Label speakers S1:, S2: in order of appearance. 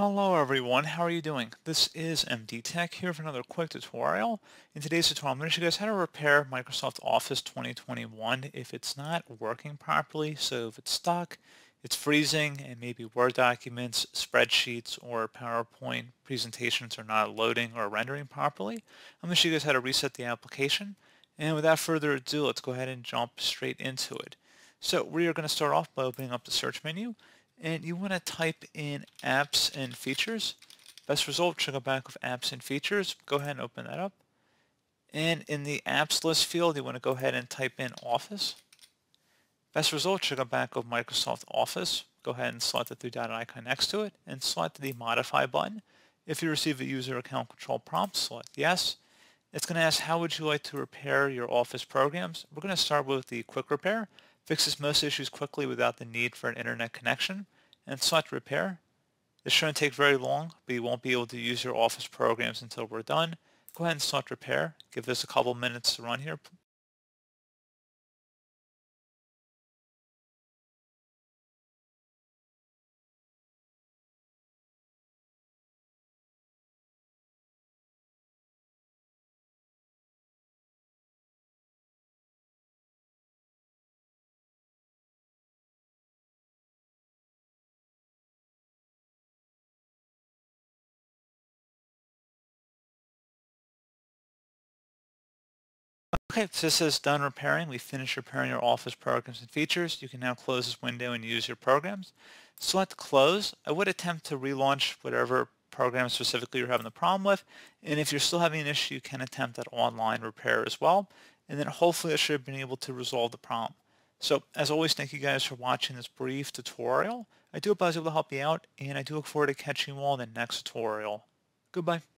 S1: Hello everyone, how are you doing? This is MD Tech here for another quick tutorial. In today's tutorial, I'm going to show you guys how to repair Microsoft Office 2021 if it's not working properly. So if it's stuck, it's freezing, and maybe Word documents, spreadsheets, or PowerPoint presentations are not loading or rendering properly. I'm going to show you guys how to reset the application. And without further ado, let's go ahead and jump straight into it. So we are going to start off by opening up the search menu and you want to type in apps and features. Best result should go back with apps and features. Go ahead and open that up. And in the apps list field, you want to go ahead and type in Office. Best result should go back with Microsoft Office. Go ahead and select the three dot icon next to it and select the Modify button. If you receive a user account control prompt, select Yes. It's going to ask how would you like to repair your Office programs. We're going to start with the Quick Repair. Fixes most issues quickly without the need for an internet connection. And select Repair. This shouldn't take very long, but you won't be able to use your Office programs until we're done. Go ahead and select Repair. Give this a couple minutes to run here. Okay, this is done repairing. We finished repairing your Office programs and features. You can now close this window and use your programs. Select Close. I would attempt to relaunch whatever program specifically you're having the problem with. And if you're still having an issue, you can attempt that online repair as well. And then hopefully it should have been able to resolve the problem. So as always, thank you guys for watching this brief tutorial. I do hope I was able to help you out, and I do look forward to catching you all in the next tutorial. Goodbye.